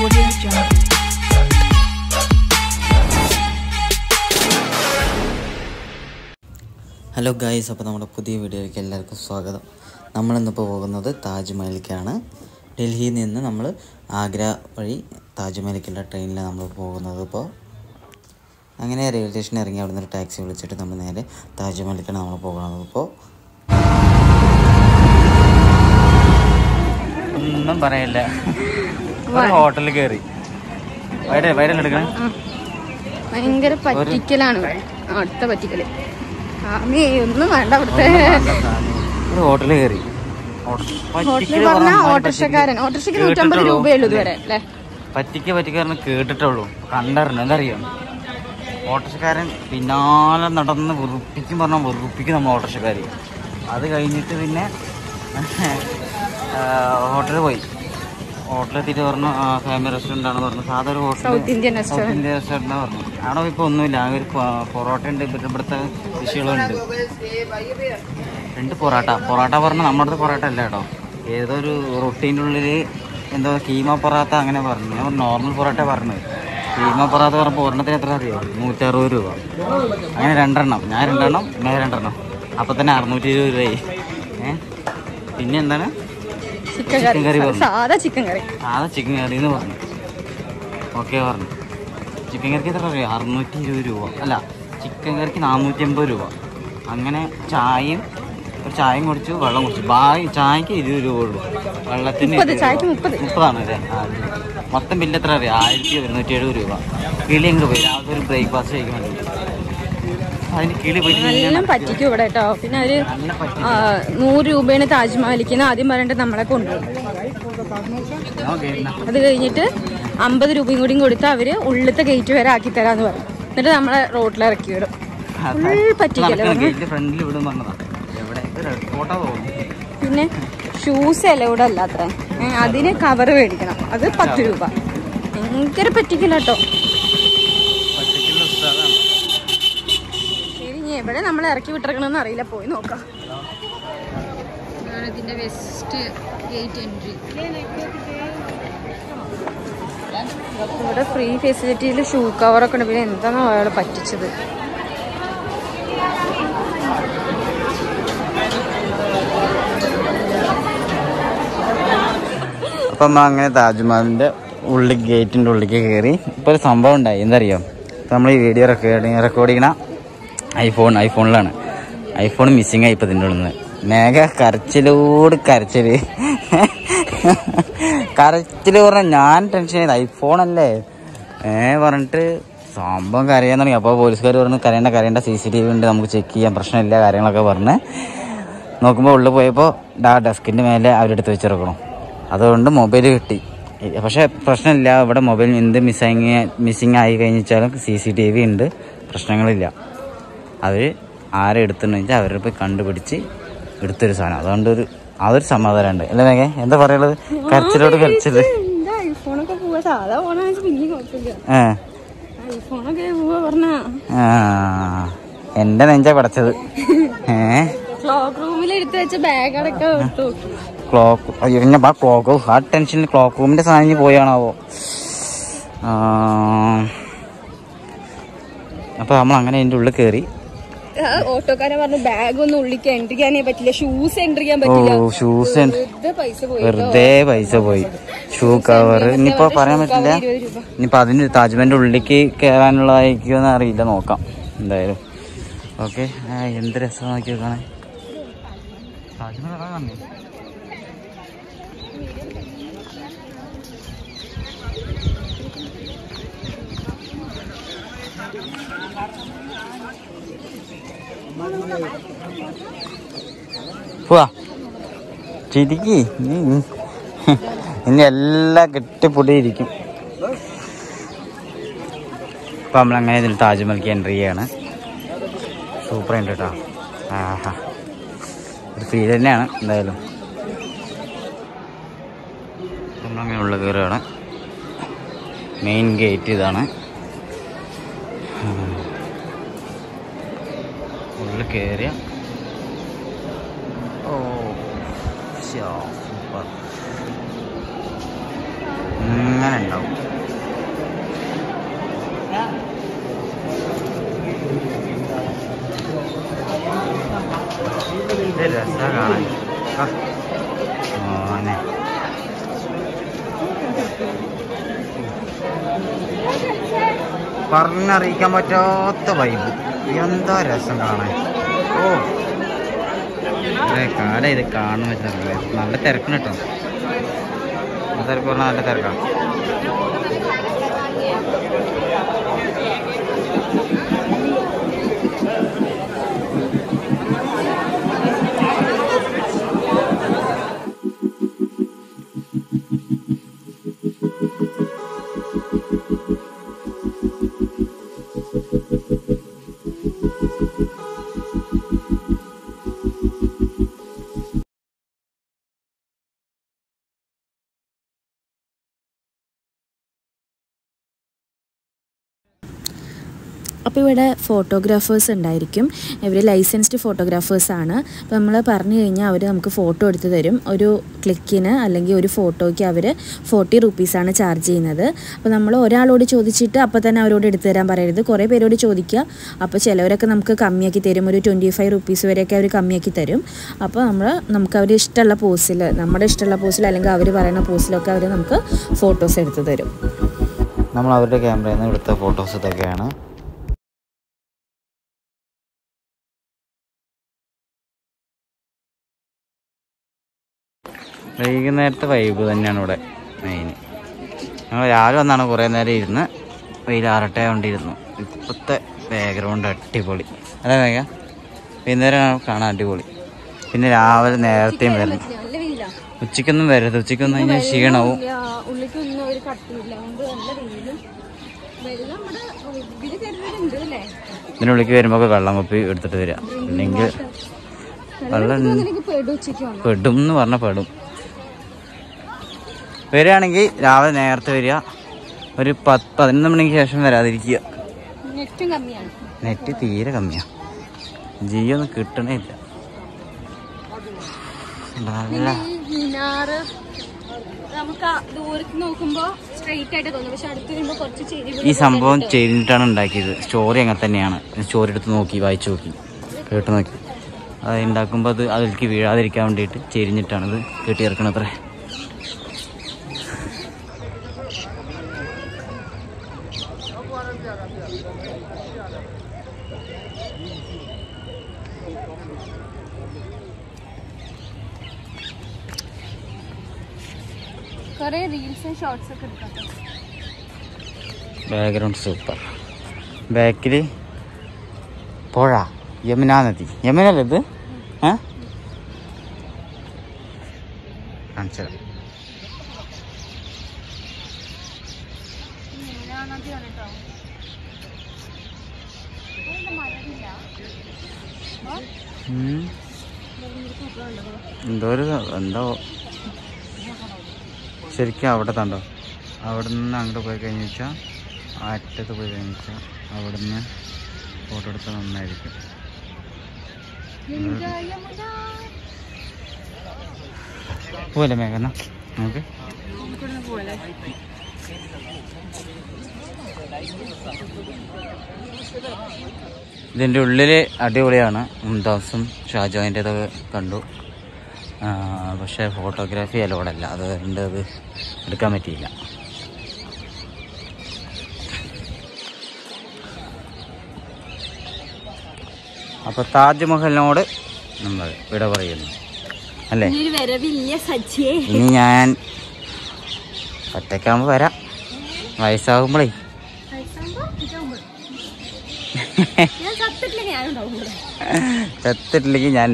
Hello guys അപ്പോൾ നമ്മുടെ പുതിയ വീഡിയോയിലേക്ക് എല്ലാവർക്കും സ്വാഗതം. നമ്മളിന്നിപ്പോൾ പോകുന്നത് താജ്മഹലിലേക്കാണ് ഡൽഹിയിൽ നിന്ന് നമ്മൾ ആഗ്ര വഴി താജ്മഹലിലേക്കുള്ള ട്രെയിനിലാണ് നമ്മൾ പോകുന്നത് ഇപ്പോൾ. അങ്ങനെ റെയിൽവേ സ്റ്റേഷനിൽ ഇറങ്ങി അവിടെ നിന്ന് ടാക്സി വിളിച്ചിട്ട് നമ്മൾ നേരെ താജ്മഹലിലേക്കാണ് നമ്മൾ പോകുന്നത് ഇപ്പോൾ. ഒന്നും പറയില്ല. ഹോട്ടലിൽ എടുക്കണേ? ഭയങ്കര പറ്റിക്കലാണ് അടുത്ത പറ്റിക്കൽ. ആമി ഒന്നും വേണ്ട അവിടുത്തെ ഒരു ഹോട്ടലിൽ കയറി ഹോട്ടലിൽ പറഞ്ഞ ഓട്ടോറിക്ഷക്കാരൻ. ഓട്ടോറിക്ഷയ്ക്ക് നൂറ്റമ്പത് രൂപയുള്ളൂ ഇതുവരെ അല്ലേ? പറ്റിക്ക പറ്റിക്കാരന് കേട്ടിട്ടുള്ളൂ. കണ്ടറിഞ്ഞു. എന്തറിയാം? ഓട്ടോറിക്ഷക്കാരൻ പിന്നാലെ നടന്ന് വെറുപ്പിക്കും പറഞ്ഞാൽ വെറുപ്പിക്കും നമ്മൾ ഓട്ടോറിക്ഷക്കാർ അത് കഴിഞ്ഞിട്ട് പിന്നെ ഹോട്ടലിൽ പോയി. ഹോട്ടലെത്തിയിട്ട് പറഞ്ഞു ഫാമിലി റെസ്റ്റോറന്റ് ആണ് പറഞ്ഞു. സാധാ ഒരു hotel south Indian restaurant restaurant പറഞ്ഞു. അവിടെ ഇപ്പോൾ ഒന്നുമില്ല. ആ ഒരു പൊറോട്ട ഉണ്ട് ഇവിടുത്തെ ഡിഷുകളുണ്ട് രണ്ട് പൊറോട്ട. പൊറോട്ട പറഞ്ഞാൽ നമ്മുടെ അടുത്ത് പൊറോട്ട അല്ല കേട്ടോ. ഏതോ ഒരു റൊട്ടീന്റെ ഉള്ളിൽ എന്തോ കീമ പൊറാത്ത അങ്ങനെ പറഞ്ഞു. ഞാൻ നോർമൽ പൊറോട്ട പറഞ്ഞത് കീമ പൊറാത്ത പറഞ്ഞപ്പോൾ ഒരെണ്ണത്തിന് എത്ര അറിയോ? നൂറ്ററുപത് രൂപ. അങ്ങനെ രണ്ടെണ്ണം. ഞാൻ രണ്ടെണ്ണം ഞാൻ രണ്ടെണ്ണം. അപ്പം തന്നെ അറുന്നൂറ്റി ഇരുപത് രൂപയായി. ഏ? പിന്നെ എന്താണ്? Chicken curry. സാധാ ചിക്കൻ കറി. സാധാ ചിക്കൻ കറി എന്ന് പറഞ്ഞു. ഓക്കെ പറഞ്ഞു. ചിക്കൻ കറിക്ക് എത്ര രൂപ അറുന്നൂറ്റി ഇരുപത് രൂപ. അല്ല ചിക്കൻ കറിക്ക് നാനൂറ്റി അമ്പത് രൂപ. അങ്ങനെ ചായയും ഒരു ചായയും കുടിച്ചു വെള്ളം കുടിച്ചു. ബാക്കി ചായക്ക് ഇരുപത് രൂപ ഉള്ളൂ. വെള്ളത്തിന്. മുപ്പതാണ് അല്ലേ. മൊത്തം ബില്ല് എത്ര അറിയാം? ആയിരത്തി ഒരുന്നൂറ്റി എഴുപത് രൂപ. കിളി അങ്ങോട്ട് പോയി രാവിലെ ഒരു ബ്രേക്ക്ഫാസ്റ്റ് കഴിക്കാൻ വേണ്ടി ഇങ്ങനെ പറ്റിക്കും ഇവിടെ കേട്ടോ. പിന്നെ അവർ നൂറ് രൂപയാണ് താജ്മഹലിക്കുന്ന ആദ്യം പറഞ്ഞിട്ട് നമ്മളെ കൊണ്ടുപോകും. അത് കഴിഞ്ഞിട്ട് അമ്പത് രൂപയും കൂടി കൊടുത്ത് അവർ ഉള്ളിലത്തെ ഗേറ്റ് വരെ ആക്കി തരാന്ന് പറഞ്ഞു എന്നിട്ട് നമ്മളെ റോഡിൽ ഇറക്കി വിടും. ഫുൾ പറ്റിക്കല്ലേ പിന്നെ ഷൂസ് അലൗഡ് ഇവിടെ അല്ലാത്ത അതിന് കവർ മേടിക്കണം. അത് പത്ത് രൂപ. ഭയങ്കര പറ്റിക്കലാട്ടോ പച്ചക്കുള്ള എവിടെ നമ്മൾ ഇറക്കി വിട്ടിറക്കണമെന്ന് അറിയില്ല. പോയി നോക്കാം. ഇതിന്റെ വെസ്റ്റ് ഗേറ്റ് എൻട്രി ഇവിടെ ഫ്രീ ഫെസിലിറ്റിയിൽ ഷൂ കവറൊക്കെ ഉണ്ട്. പിന്നെ എന്താണോ അയാൾ പറ്റിച്ചത്. അപ്പം അങ്ങനെ താജ്മഹലിന്റെ ഉള്ളിൽ ഗേറ്റിന്റെ ഉള്ളിലേക്ക് കയറി ഇപ്പോൾ ഒരു സംഭവം ഉണ്ടായി. എന്തറിയാം നമ്മൾ ഈ വീഡിയോ റെക്കോർഡിങ് റെക്കോർഡ് ചെയ്യണ ഐഫോൺ ഐഫോണിലാണ്. ഐഫോൺ മിസ്സിങ് ആയി ഇപ്പൊ ഇതിന്റെ ഉള്ളിൽ നിന്ന് മേഘ കരച്ചിലോട് കരച്ചിൽ. കരച്ചിൽ പറഞ്ഞ ഞാൻ ടെൻഷൻ ചെയ്ത് ഐഫോൺ അല്ലേ? ഏ പറഞ്ഞിട്ട് സംഭവം കരയാൻ തുടങ്ങി. അപ്പോൾ പോലീസുകാർ പറഞ്ഞു കരയേണ്ട കരയേണ്ട. സി സി ടി വി ഉണ്ട്. നമുക്ക് ചെക്ക് ചെയ്യാം. പ്രശ്നമില്ല. കാര്യങ്ങളൊക്കെ പറഞ്ഞ് നോക്കുമ്പോൾ ഉള്ളിൽ പോയപ്പോൾ ആ ഡെസ്കിന്റെ മേലെ അവരെടുത്ത് വെച്ചിറക്കണം അതുകൊണ്ട് മൊബൈൽ കിട്ടി. പക്ഷേ പ്രശ്നമില്ല. ഇവിടെ മൊബൈൽ എന്ത് മിസ്സിങ് മിസ്സിങ് ആയി കഴിഞ്ഞാലും സി സി ടി വി ഉണ്ട്. പ്രശ്നങ്ങളില്ല. അവർ ആരെ എടുത്തെന്ന് വെച്ചാൽ അവരെ പോയി കണ്ടുപിടിച്ച് എടുത്തൊരു സാധനം. അതുകൊണ്ട് ഒരു അതൊരു സമാധാനം ഉണ്ട് അല്ലേ മേഘ? എന്താ പറയുള്ളത് കരച്ചിലോട് കരച്ചിൽ. എന്റെ നെഞ്ചാ പടച്ചത്. ക്ലോക്ക് അയ്യോ ഞാൻ ആ ക്ലോക്ക് ആ ടെൻഷനിൽ ക്ലോക്ക് റൂമിന്റെ സാധനം പോയാണാവോ? ആ, അപ്പൊ നമ്മൾ അങ്ങനെ അതിന്റെ ഉള്ളിൽ കയറി ഓട്ടോക്കാരൻ പറഞ്ഞു ബാഗ് ഒന്നും ഉള്ളിക്ക് എൻട്രി ചെയ്യാനേ പറ്റില്ല. ഷൂസ് എൻട്രി ചെയ്യാൻ ഓ പറ്റില്ല. ഷൂസ് വെറുതെ പൈസ പോയി വെറുതെ പൈസ പോയി. ഷൂ കവർ ഇനിയിപ്പോ പറയാൻ പറ്റില്ല. ഇനിയിപ്പോ അതിന് താജ്മഹലിന്റെ ഉള്ളിലേക്ക് കയറാനുള്ളതായിരിക്കുമെന്ന് അറിയില്ല. നോക്കാം. എന്തായാലും. ഓക്കെ എന്ത് രസം നോക്കി കാണാൻ. താജ്മഹൽ കാണാൻ പോവാ. ചിരിക്കി. ഇനി എല്ലാം കെട്ടിപ്പൊടിയിരിക്കും ഇപ്പം നമ്മളങ്ങനെ ഇതിൽ താജ്മഹൽക്ക് എൻട്രി ചെയ്യാണ്. സൂപ്പർ ഉണ്ട് കേട്ടോ ആഹാ. ഒരു ഫീൽ തന്നെയാണ് എന്തായാലും. നമ്മളങ്ങനെ ഉള്ള കയറുകയാണ് മെയിൻ ഗേറ്റ് ഇതാണ്. ഉള്ളിൽ കയറിയ ഓ ശ്ശോ, സൂപ്പർ ഇങ്ങനെ ഉണ്ടാവും ഇത് രസാ കാണാൻ ആ. മോനെ പറഞ്ഞറിയിക്കാൻ പറ്റാത്ത വൈബ് എന്താ രസം കാണാൻ ഓ. കാല ഇത് കാണുന്ന വെച്ചാൽ നല്ല തിരക്കണം കേട്ടോ. തിരക്ക് പറഞ്ഞാൽ നല്ല തിരക്കാണ്. അപ്പോൾ ഇവിടെ ഫോട്ടോഗ്രാഫേഴ്സ് ഉണ്ടായിരിക്കും. ഇവർ ലൈസൻസ്ഡ് ഫോട്ടോഗ്രാഫേഴ്സാണ് അപ്പോൾ നമ്മൾ പറഞ്ഞു കഴിഞ്ഞാൽ അവർ നമുക്ക് ഫോട്ടോ എടുത്ത് തരും. ഒരു ക്ലിക്കിന് അല്ലെങ്കിൽ ഒരു ഫോട്ടോയ്ക്ക് അവർ ഫോർട്ടി റുപ്പീസാണ് ചാർജ് ചെയ്യുന്നത്. അപ്പോൾ നമ്മൾ ഒരാളോട് ചോദിച്ചിട്ട് അപ്പോൾ തന്നെ അവരോട് എടുത്തു തരാൻ പറയരുത്. കുറേ പേരോട് ചോദിക്കുക. അപ്പോൾ ചിലവരൊക്കെ നമുക്ക് കമ്മിയാക്കി തരും. ഒരു ട്വന്റി ഫൈവ് റുപ്പീസ് വരെയൊക്കെ അവർ കമ്മിയാക്കി തരും. അപ്പോൾ നമ്മൾ നമുക്ക് അവർ ഇഷ്ടമുള്ള പോസിൽ നമ്മുടെ ഇഷ്ടമുള്ള പോസിൽ അല്ലെങ്കിൽ അവർ പറയുന്ന പോസിലൊക്കെ അവർ നമുക്ക് ഫോട്ടോസ് എടുത്തു തരും. നമ്മൾ അവരുടെ ക്യാമറയിൽ നിന്ന് എടുത്ത ഫോട്ടോസ് ഇതൊക്കെയാണ്. വൈകുന്നേരത്തെ വൈബ് തന്നെയാണ് ഇവിടെ മെയിൻ ഞങ്ങൾ രാവിലെ വന്നാണ് കുറേ നേരം ഇരുന്ന് വെയിലാറട്ടെ കൊണ്ടിരുന്നു ഇപ്പോഴത്തെ ബാക്ക്ഗ്രൗണ്ട് അടിപൊളി. അല്ലേ വേഗ വൈകുന്നേരം കാണാൻ അടിപൊളി. പിന്നെ രാവിലെ നേരത്തെയും വരുന്നു ഉച്ചയ്ക്കൊന്നും വരരുത്. ഉച്ചയ്ക്കൊന്നും കഴിഞ്ഞാൽ ക്ഷീണവും. ഉള്ളിക്കൊന്നും ഉള്ളിക്ക് വരുമ്പോൾ വെള്ളം കുപ്പി എടുത്തിട്ട് വരിക. അല്ലെങ്കിൽ വെള്ളം പെടും എന്ന് പറഞ്ഞാൽ പെടും. വരികയാണെങ്കിൽ രാവിലെ നേരത്തെ വരിക. ഒരു പത്ത് പതിനൊന്ന് മണിക്ക് ശേഷം വരാതിരിക്കുക. നെറ്റും തീരെ കമ്മിയാ. ജിയോ ഒന്നും കിട്ടണേ ഇല്ല. നല്ല ഈ സംഭവം ചെയ്തിട്ടാണ് ഉണ്ടാക്കിയത്. സ്റ്റോറി അങ്ങനെ തന്നെയാണ്. സ്റ്റോറി എടുത്ത് നോക്കി വായിച്ചു നോക്കി. കേട്ട് നോക്കി. അത് ഉണ്ടാക്കുമ്പോൾ അത് അതിലേക്ക് വീഴാതിരിക്കാൻ വേണ്ടിയിട്ട് ചെരിഞ്ഞിട്ടാണ് ഇത് കെട്ടിയിറക്കണത്രേ കൊറേ റീൽസും ഷോർട്സ് ഒക്കെ എടുക്കാം ബാക്ക്ഗ്രൗണ്ട് സൂപ്പർ ബാക്കിൽ പുഴ. യമുന നദി. യമുന അല്ലേ ഇത് ഏ? കാണിച്ചു. എന്തോ ഒരു എന്തോ ശരിക്കും അവിടെ തണ്ടോ അവിടെ നിന്ന് അങ്ങോട്ട് പോയി കഴിഞ്ഞ് വെച്ചാൽ അറ്റത്ത് പോയി കഴിഞ്ഞ് വെച്ചാൽ അവിടെ നിന്ന് ഫോട്ടോ എടുത്താൽ നന്നായിരിക്കും. പോലെ മേഘന? നമുക്ക്? ഇതിന്റെ ഉള്ളിൽ അടിപൊളിയാണ് മുംതാസും ഷാജഹാന്റെതൊക്കെ കണ്ടു. പക്ഷേ ഫോട്ടോഗ്രാഫി അലോഡല്ല അത് എന്റെ അത് എടുക്കാൻ പറ്റിയില്ല. അപ്പോൾ താജ്മഹലിനോട് നമ്മൾ വിട പറയുന്നു. അല്ലേ? ഇനി ഞാൻ ഒറ്റയ്ക്കാകുമ്പോൾ വരാം. വയസ്സാകുമ്പോഴേ ചത്തിട്ടില്ലെങ്കിൽ ഞാൻ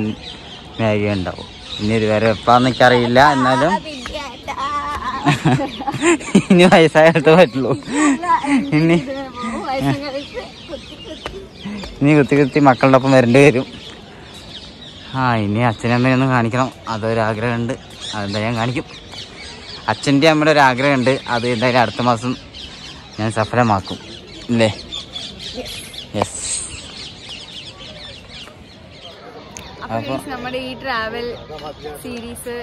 മാഗി ഉണ്ടാവും ഇനി ഒരു വരെ എപ്പാന്ന് എനിക്കറിയില്ല എന്നാലും. ഇനി വയസ്സായിട്ട് പറ്റുള്ളൂ. ഇനി ഇനി കുത്തി കുത്തി മക്കളുടെ ഒപ്പം വരേണ്ടി വരും. ആ ഇനി അച്ഛനും അമ്മയും ഒന്ന് കാണിക്കണം. അതൊരാഗ്രഹമുണ്ട്. അതെന്താ ഞാൻ കാണിക്കും. അച്ഛന്റെ അമ്മയുടെ ഒരു ആഗ്രഹമുണ്ട് അത് എന്തായാലും അടുത്ത മാസം ഞാൻ സഫലമാക്കും. ഇല്ലേ? യെസ് അപ്പൊ നമ്മുടെ ഈ ട്രാവൽ സീരീസ്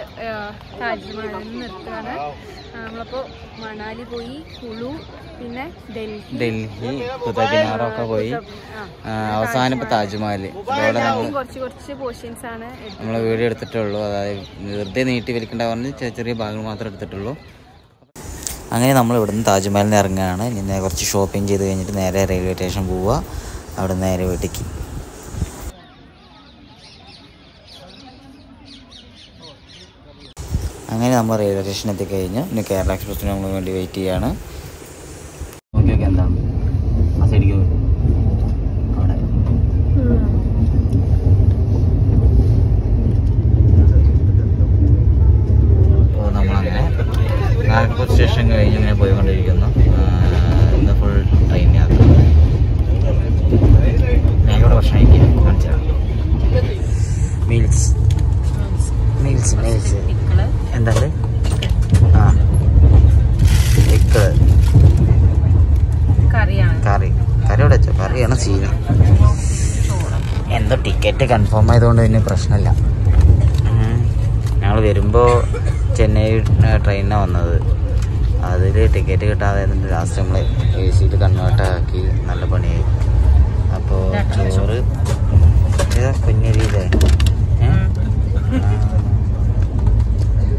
താജ്മഹൽ നിർത്തുകയാണ് ആ, നമ്മളപ്പോ മണാലി പോയി കുളു പിന്നെ ഡൽഹി. ഡൽഹി കുത്തബിനാറൊക്കെ പോയി. അവസാനം ഇപ്പൊ താജ്മഹൽ ഇതോടെ നമ്മൾ കുറച്ച് കുറച്ച് പോർഷൻസ് ആണ്. നമ്മൾ വീഡിയോ എടുത്തിട്ടുള്ളൂ. അതായത് വെറുതെ നീട്ടി വലിക്കേണ്ട പറഞ്ഞ് ചെറിയ ചെറിയ ഭാഗങ്ങൾ മാത്രമേ എടുത്തിട്ടുള്ളൂ. അങ്ങനെ നമ്മൾ ഇവിടുന്ന് താജ്മഹലിൽ നിന്ന് ഇറങ്ങുകയാണ്. ഇനി കുറച്ച് ഷോപ്പിംഗ് ചെയ്ത് കഴിഞ്ഞിട്ട് നേരെ റെയിൽവേ സ്റ്റേഷൻ പോവുക. അവിടെ നേരെ വീട്ടിലേക്ക് അങ്ങനെ നമ്മൾ റെയിൽവേ സ്റ്റേഷൻ എത്തിക്കഴിഞ്ഞ് ഇനി കേരള എക്സ്പ്രസ്സിന് നമ്മൾ വേണ്ടി വെയിറ്റ് ചെയ്യാണ് ഓക്കെ ഓക്കെ എന്താ ആ സൈഡിലേക്ക് പോയി അവിടെ അപ്പോൾ നമ്മളങ്ങനെ നാഗപ്പൂർ സ്റ്റേഷൻ കഴിഞ്ഞ് ഇങ്ങനെ പോയിക്കൊണ്ടിരിക്കുന്നു ആ, ഇന്ന് ഫുൾ ട്രെയിൻ യാത്ര ഞങ്ങളുടെ ഭക്ഷണം കഴിക്കാൻ കാണിച്ചാൽ മീൽസ് മീൽസ് മീൽസ് എന്താ ആ ഇക്കൾ കറിയാണ് കറി കറി ഇവിടെ വെച്ചോ കറിയാണ് സീന ടിക്കറ്റ് കൺഫേം ആയതുകൊണ്ട് പിന്നെ പ്രശ്നമില്ല. ഞങ്ങൾ വരുമ്പോൾ ചെന്നൈ ട്രെയിനിനാണ് വന്നത്. അതിൽ ടിക്കറ്റ് കിട്ടാതെ ലാസ്റ്റ് നമ്മൾ എ സിയിൽ കൺവേർട്ടാക്കി നല്ല പണിയായി. അപ്പോൾ ചോറ് ഏതാ പൊന്നരിയില്ലേ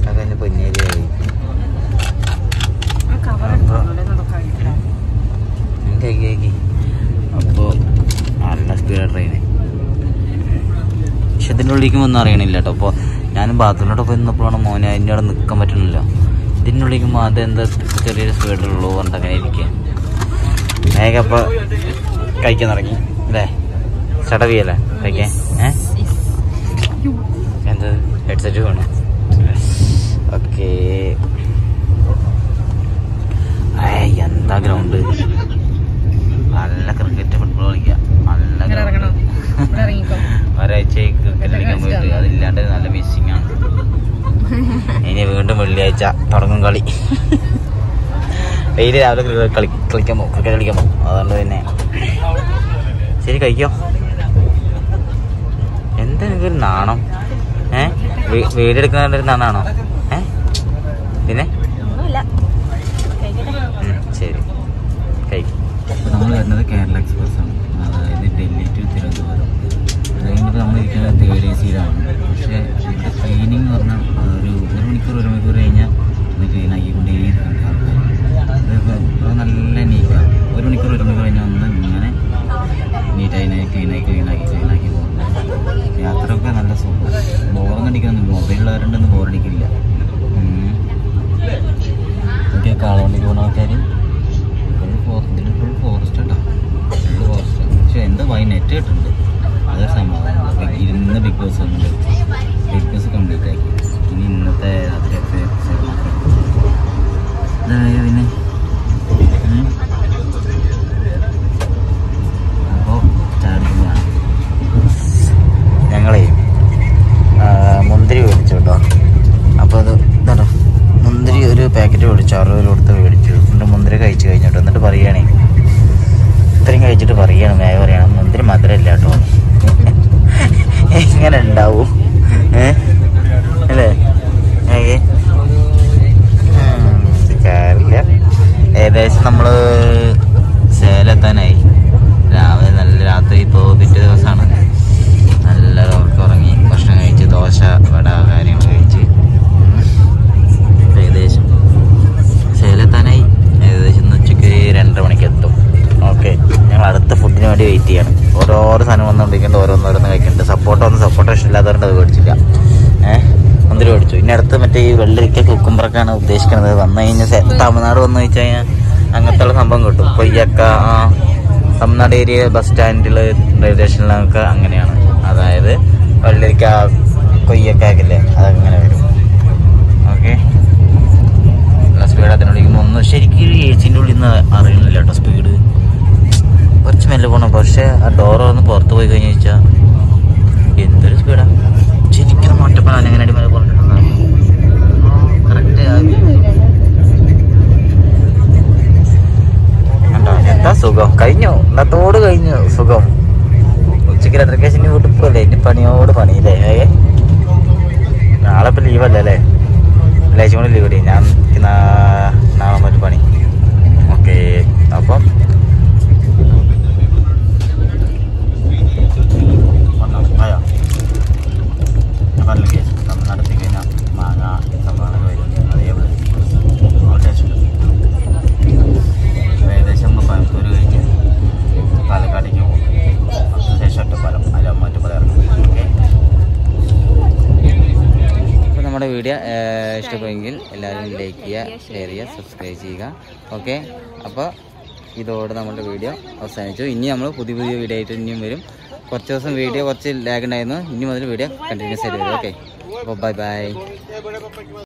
അതന്നെ പൊന്നരിയായി കേക്കി അപ്പോൾ നല്ല സ്പീഡ് ട്രെയിന് ഉള്ളിലേക്ക് ഒന്നും അറിയണില്ല കേട്ടോ അപ്പോൾ ഞാനും ബാത്റൂമിലോട്ട് പോയി നിന്നപ്പോഴാണ് മോനെ അതിന്റെ അവിടെ നിൽക്കാൻ പറ്റണില്ല. ഇതിനുള്ളിലേക്ക് മാത്രം എന്താ ചെറിയൊരു സ്പീഡിലുള്ളൂ പറഞ്ഞിട്ട് അങ്ങനെ ഇരിക്കുക വേഗം അപ്പോൾ കഴിക്കാൻ തുടങ്ങി. അല്ലേ? ചടവിയല്ലേ? കഴിക്കാൻ? ഏ? എന്ത്? ഹെഡ്സെറ്റ് വേണം? ഓക്കേ. എന്താ ഗ്രൗണ്ട്? നല്ല ക്രിക്കറ്റ് ഫുട്ബോൾ കളിക്കാം. നല്ല ഗ്രൗണ്ട് ഒരാഴ്ച ക്രിക്കറ്റ് കളിക്കാൻ പോയിട്ട് അതില്ലാണ്ട് നല്ല മിസ്സിങ് ആണ്. ഇനി വീണ്ടും വെള്ളിയാഴ്ച തുടങ്ങും കളി. ഡെയിലി രാവിലെ ക്രിക്കറ്റ് കളി കളിക്കാൻ പോകും. ക്രിക്കറ്റ് കളിക്കാൻ പോകും. അതുകൊണ്ട് തന്നെ ശരി കഴിക്കോ? എന്താ എനിക്കൊരു നാണം? ഏഹ് എടുക്കുന്ന ഒരു നാണാണോ? ഏഹ് പിന്നെ? നമ്മൾ വരുന്നത് കേരള എക്സ്പ്രസ് ആണ്. അതായത് ഡൽഹി ടു തിരുവനന്തപുരം. അത് കഴിഞ്ഞിട്ട് നമ്മൾ ഇരിക്കുന്നത് സിയിലാണ് പക്ഷേ ഇവിടെ ക്ലീനിങ് പറഞ്ഞാൽ ഒരു ഒരു മണിക്കൂർ ഒരു മണിക്കൂർ കഴിഞ്ഞാൽ ഒന്ന് ക്ലീൻ ആക്കിക്കൊണ്ടേ അത് നല്ല നീറ്റാണ് ഒരു മണിക്കൂർ ഒരു മണിക്കൂർ കഴിഞ്ഞാൽ ഒന്ന് ഇങ്ങനെ നീറ്റായി ക്ലീനായി ക്ലീനാക്കി ക്ലീനാക്കി പോകുന്നത് യാത്രയൊക്കെ നല്ല സുഖം ബോറൊന്നും അടിക്കുന്നില്ല മൊബൈലുള്ളവരുണ്ടെന്ന് ബോറടിക്കില്ല ഓക്കെ കാളവണ്ടിക്ക് പോകുന്ന ആൾക്കാർ ഫുൾ ഫോറസ്റ്റ് ഇതിൽ ഫുൾ ഫോറസ്റ്റ് കേട്ടോ ഫുൾ ഫോറസ്റ്റ് പക്ഷെ എന്താ വൈ നെറ്റ് കിട്ടുന്നുണ്ട് അതൊരു സംഭവം ബിഗ് ഇരുന്ന് ബിഗ് ബോസ് ഉണ്ട് ബിഗ് ബോസ് കംപ്ലീറ്റ് ആക്കി ഇനി ഇന്നത്തെ രാത്രിയൊക്കെ ഇതായ പിന്നെ ഉം. അപ്പോൾ ചാടിക്കുന്നതാണ് ഞങ്ങളെ ആ, മുന്തിരി മേടിച്ചു കേട്ടോ അപ്പോൾ അത് ഇതാട്ടോ മുന്തിരി ഒരു പാക്കറ്റ് മേടിച്ചു അറുപത് രൂപ കൊടുത്ത് മേടിച്ചു എന്നിട്ട് മുന്തിരി കഴിച്ച് കഴിഞ്ഞിട്ട് എന്നിട്ട് പറയുകയാണേ ഇത്രയും കഴിച്ചിട്ട് പറയണം മുന്തിരി മധുരമില്ല കേട്ടോ. എങ്ങനെ ഉണ്ടാവും? ഏകദേശം നമ്മൾ സേലെത്താനായി രാവിലെ നല്ല രാത്രി ഇപ്പോൾ പിറ്റേ ദിവസമാണ് നല്ല ഉറക്കം ഉറങ്ങി ഭക്ഷണം കഴിച്ച് ദോശ വട കാര്യങ്ങൾ കഴിച്ച് ഏകദേശം സേലെത്താനായി ഏകദേശം ഇന്ന് ഉച്ചയ്ക്ക് രണ്ടര മണിക്ക് എത്തും ഓക്കെ ഞങ്ങൾ അടുത്ത ഫുഡിന് വേണ്ടി വെയിറ്റ് ചെയ്യാണ് ഓരോരോ സാധനം വന്നുകൊണ്ടിരിക്കുന്നത് ഓരോന്നോരോന്ന് കഴിക്കുന്നുണ്ട് സപ്പോർട്ട് ഒന്നും സപ്പോർട്ട് ഇഷ്ടമില്ലാത്തതുകൊണ്ട് അത് മേടിച്ചില്ല. ഏഹ് മുന്തിരി മേടിച്ചു. ഇനി അടുത്ത് മറ്റേ ഈ വെള്ളരിക്ക കുക്കുമ്പറൊക്കെയാണ് ഉദ്ദേശിക്കുന്നത് വന്നു കഴിഞ്ഞാൽ തമിഴ്നാട് വന്നു വെച്ച് കഴിഞ്ഞാൽ അങ്ങനത്തെ ഉള്ള സംഭവം കിട്ടും. കൊയ്യക്ക തമിഴ്നാട് ഏരിയ ബസ് സ്റ്റാൻഡിൽ റെയിൽവേ സ്റ്റേഷനിലൊക്കെ അങ്ങനെയാണ്. അതായത് വെള്ളരിക്ക കൊയ്യക്കാക്കില്ലേ അതങ്ങനെ വരും. ഓക്കെ? സ്പീഡ് അതിനുള്ളിൽ. ഒന്നും ശരിക്കും ഏച്ചിന്റെ ഉള്ളിൽ നിന്ന് അറിയണില്ല കേട്ടോ സ്പീഡ് കുറച്ച് മെല്ലെ പോകണം പക്ഷേ ആ ഡോർ ഒന്ന് പുറത്ത് പോയി കഴിഞ്ഞ് വെച്ചാൽ എന്തൊരു സ്പീഡാ ശരിക്കും ഒറ്റപ്പാലം എങ്ങനെ അടിമല പറഞ്ഞിട്ടുണ്ടാകും എന്താ സുഖം? കഴിഞ്ഞു. ഇന്നത്തോട് കഴിഞ്ഞു. സുഖം. ഉച്ചയ്ക്ക് കേസ് ഇനി വീട്ടിൽ പോകല്ലേ ഇനി പണിയോട് പണിയില്ലേ? നാളെ ഇപ്പം ലീവല്ലേ അല്ലേ വെള്ളിയാഴ്ച കൊണ്ട് ലീവ് ഞാൻ എനിക്ക് നാ- നാളെ മറ്റു പണി. ഓക്കെ. അപ്പം വീഡിയോ ഇഷ്ടപ്പെടുമെങ്കിൽ എല്ലാവരും ലൈക്ക് ചെയ്യുക ഷെയർ ചെയ്യുക സബ്സ്ക്രൈബ് ചെയ്യുക ഓക്കെ അപ്പോൾ ഇതോടെ നമ്മുടെ വീഡിയോ അവസാനിച്ചു. ഇനി നമ്മൾ പുതിയ പുതിയ വീഡിയോ ആയിട്ട് ഇനിയും വരും. കുറച്ച് ദിവസം വീഡിയോ കുറച്ച് ലാഗ് ഉണ്ടായിരുന്നു. ഇനി മുതൽ വീഡിയോ കണ്ടിന്യൂസ് ആയിട്ട് വരും. ഓക്കെ അപ്പോൾ ബൈ ബൈ